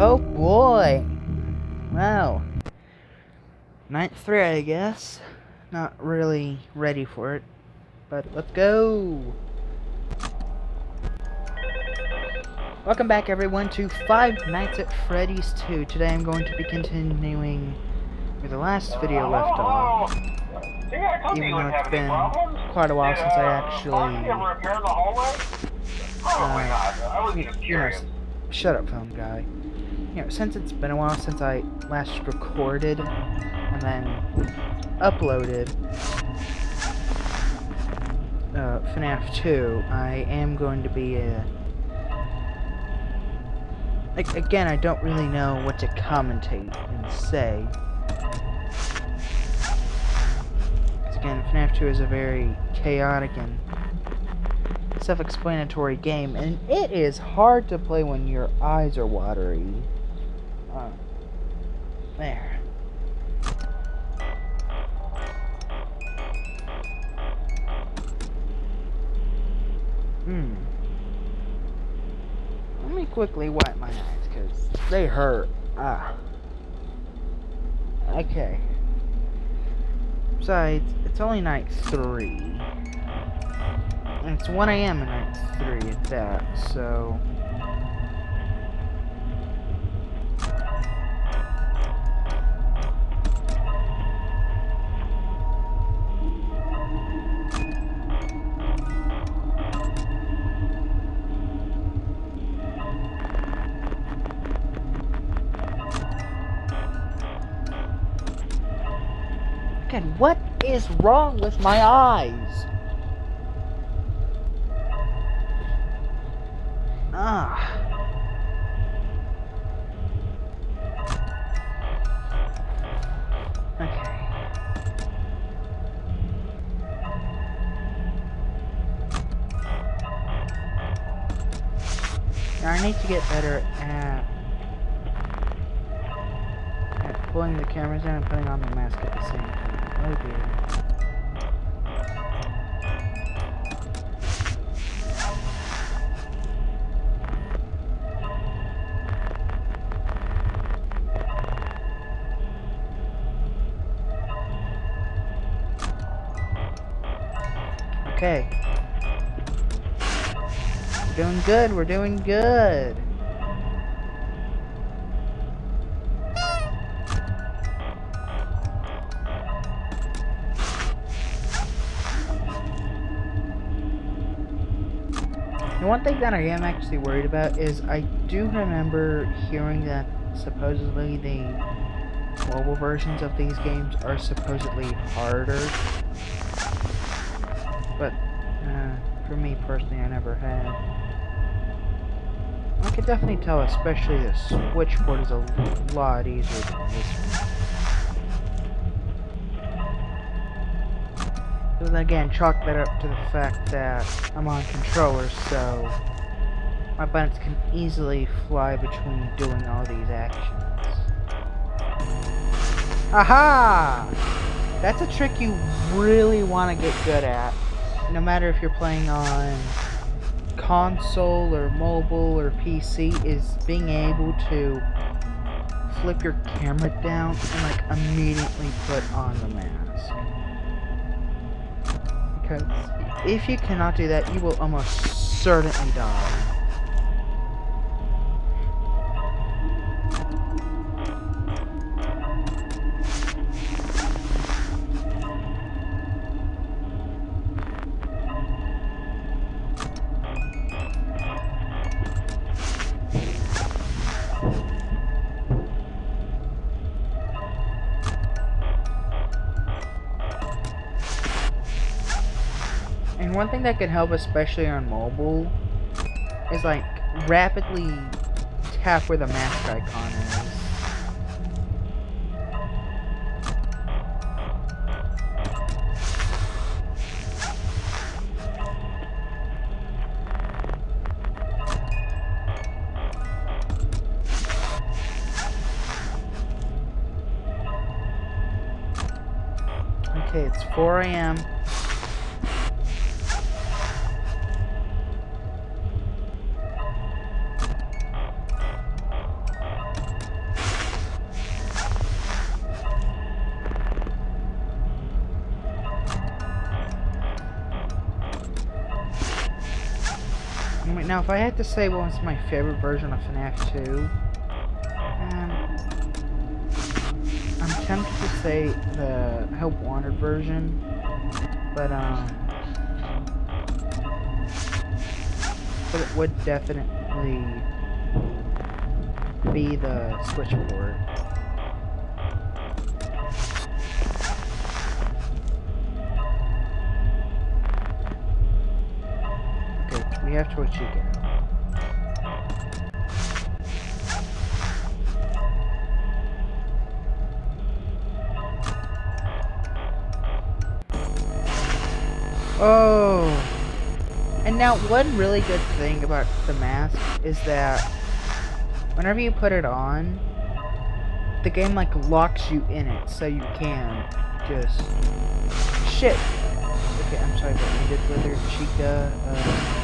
Oh boy! Wow. Night three, I guess. Not really ready for it. But let's go! Welcome back everyone to Five Nights at Freddy's 2. Today I'm going to be continuing where the last video left off. Even though it's been quite a while since I actually... Uh, you know, shut up film guy. Since it's been a while since I last recorded and then uploaded uh, FNAF 2, I am going to be a... Like, again, I don't really know what to commentate and say. Because again, FNAF 2 is a very chaotic and self-explanatory game, and it is hard to play when your eyes are watery. Uh, there. Hmm. Let me quickly wipe my eyes, because they hurt. Ah. Okay. Besides, it's only night three. And it's 1 a.m. and night three at that, so... God, what is wrong with my eyes? Ah. Okay. Now I need to get better at at pulling the cameras in and putting on the mask at the same time. Okay. We're doing good, we're doing good. One thing that I am actually worried about is I do remember hearing that supposedly the mobile versions of these games are supposedly harder. But, uh, for me personally, I never had. I could definitely tell, especially the Switch switchboard is a lot easier than this one. But again, chalk that up to the fact that I'm on controllers, so my buttons can easily fly between doing all these actions. Aha! That's a trick you really want to get good at no matter if you're playing on console or mobile or PC, is being able to flip your camera down and like immediately put on the mask. Because if you cannot do that, you will almost certainly die. And one thing that can help, especially on mobile, is like rapidly tap where the mask icon is. Okay, it's 4 a.m. now if I had to say what was my favorite version of FNAF 2, um, I'm tempted to say the Help Wanted version, but um, but it would definitely be the switchboard. We have Toy Chica. Oh. And now, one really good thing about the mask is that whenever you put it on, the game like locks you in it, so you can just shit. Okay, I'm sorry, but we did with her, Chica. Uh,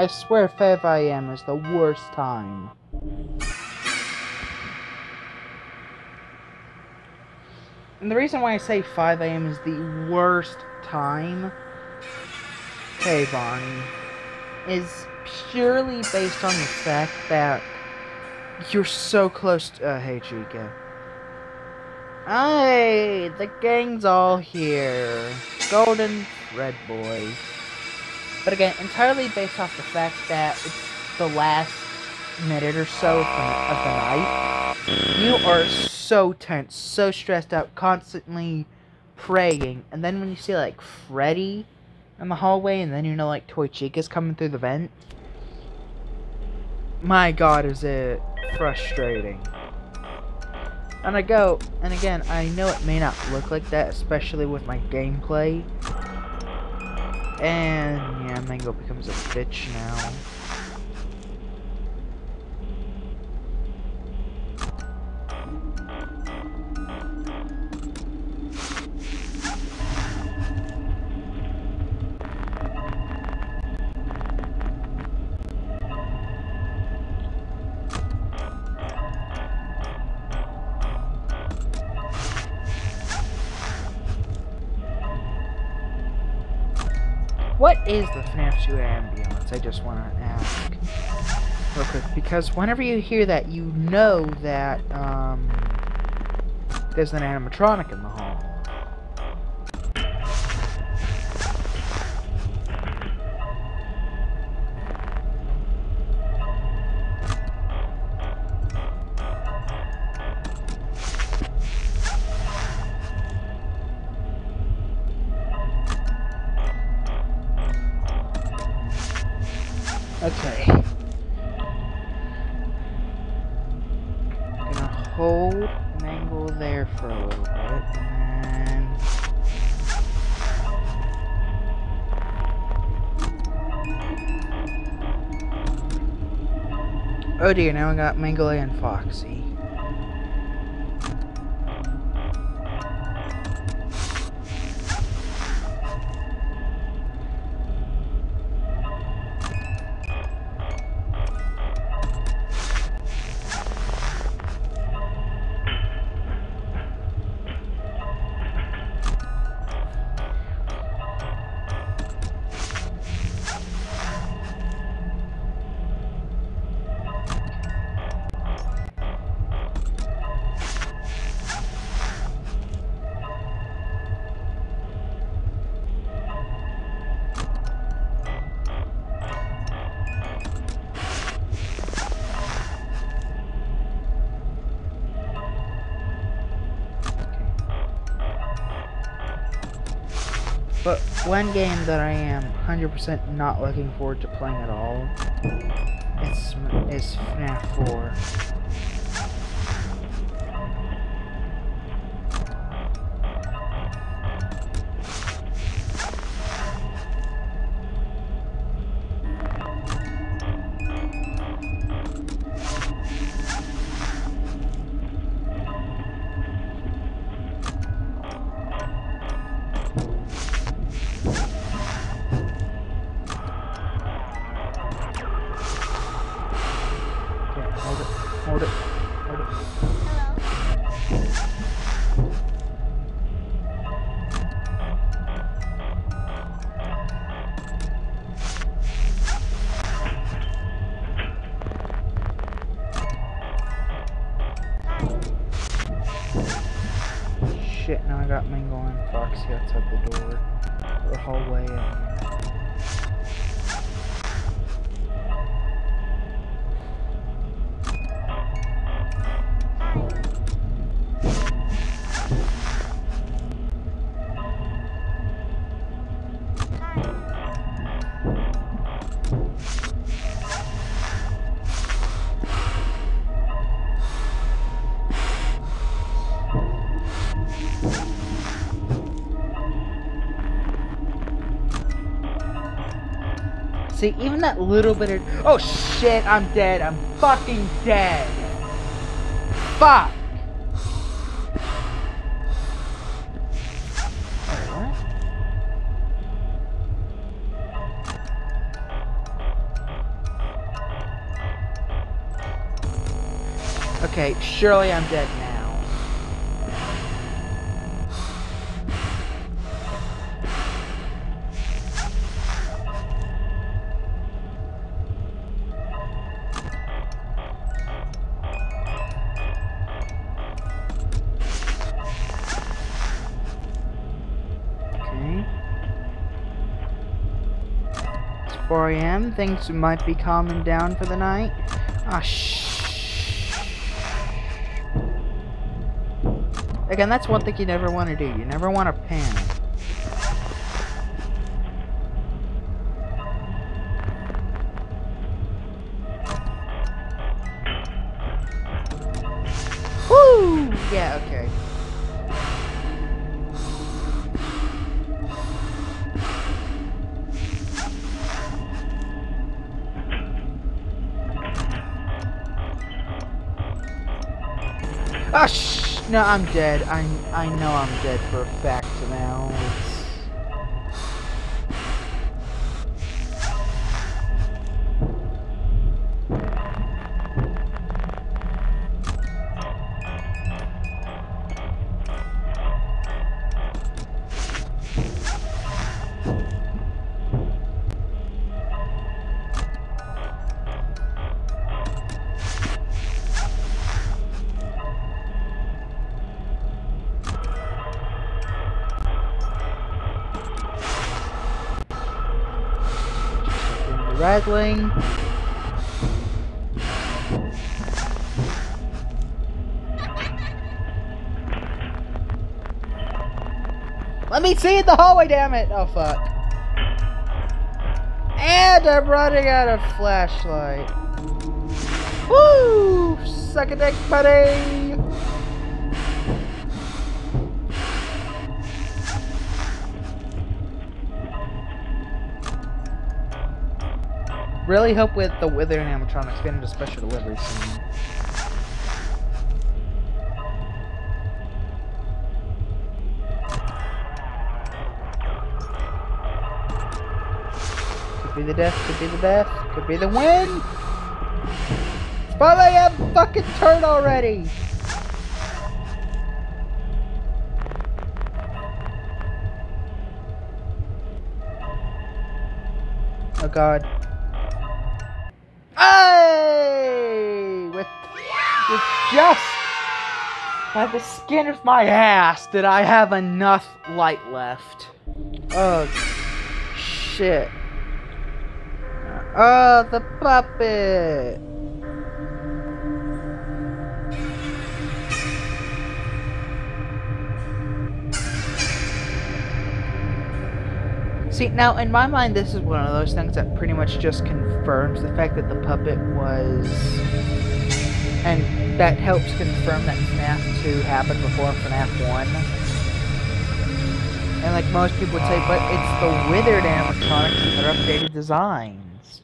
I swear 5 a.m. is the worst time. And the reason why I say 5 a.m. is the worst time, hey Bonnie, is purely based on the fact that you're so close to, uh, hey Chica. Hey, the gang's all here. Golden Red Boy. But again, entirely based off the fact that it's the last minute or so of the, of the night. You are so tense, so stressed out, constantly praying. And then when you see, like, Freddy in the hallway, and then you know, like, Toy Chica's coming through the vent. My god, is it frustrating. And I go, and again, I know it may not look like that, especially with my gameplay. And, yeah, Mangle becomes a bitch now. What is the FNAF 2 ambience? I just want to ask real quick because whenever you hear that, you know that um, there's an animatronic in the hall. Okay. Gonna hold Mangle there for a little bit, Oh dear, now I got Mangle and Foxy. But one game that I am 100% not looking forward to playing at all is, is FNAF 4. got Mingo going. Foxy outside the door, the hallway, and See, even that little bit of... Oh, shit, I'm dead. I'm fucking dead. Fuck. Okay, surely I'm dead now. a.m. Things might be calming down for the night. Ah, shh. Again, that's one thing you never want to do. You never want to panic. No, I'm dead. I, I know I'm dead for a fact now. Rattling. Let me see it the hallway, damn it! Oh, fuck. And I'm running out of flashlight. Woo! Suck a dick, buddy! Really hope with the Wither animatronics get into special delivery soon. Could be the death, could be the death, could be the win! Probably a fucking turn already! Oh god. Just by the skin of my ass did I have enough light left. Oh, shit. Oh, the puppet. See, now, in my mind, this is one of those things that pretty much just confirms the fact that the puppet was... And that helps confirm that FNAF 2 happened before FNAF 1. And like most people would say, but it's the withered animatronics and their updated designs.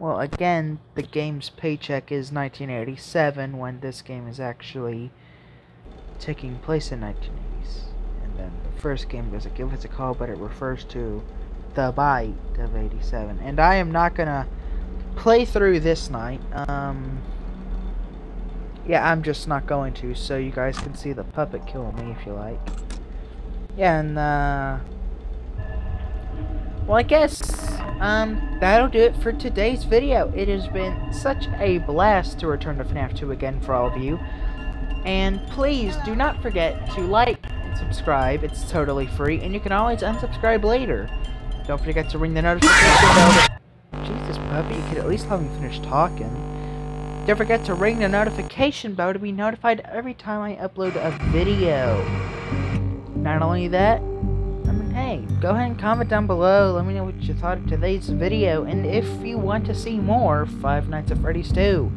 Well, again, the game's paycheck is 1987 when this game is actually taking place in 1980s. First game doesn't give us a call, but it refers to the bite of 87. And I am not gonna play through this night. Um, yeah, I'm just not going to, so you guys can see the puppet kill me if you like. Yeah, and, uh... Well, I guess, um, that'll do it for today's video. It has been such a blast to return to FNAF 2 again for all of you. And please do not forget to like subscribe. It's totally free, and you can always unsubscribe later. Don't forget to ring the notification bell. Jesus, puppy, you could at least let me finish talking. Don't forget to ring the notification bell to be notified every time I upload a video. Not only that, I mean, hey, go ahead and comment down below. Let me know what you thought of today's video. And if you want to see more Five Nights at Freddy's 2,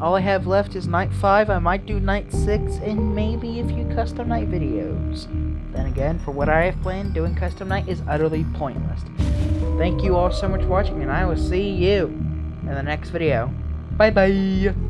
all I have left is Night 5. I might do Night 6 and maybe a few custom night videos. Then again, for what I have planned, doing custom night is utterly pointless. Thank you all so much for watching, and I will see you in the next video. Bye bye!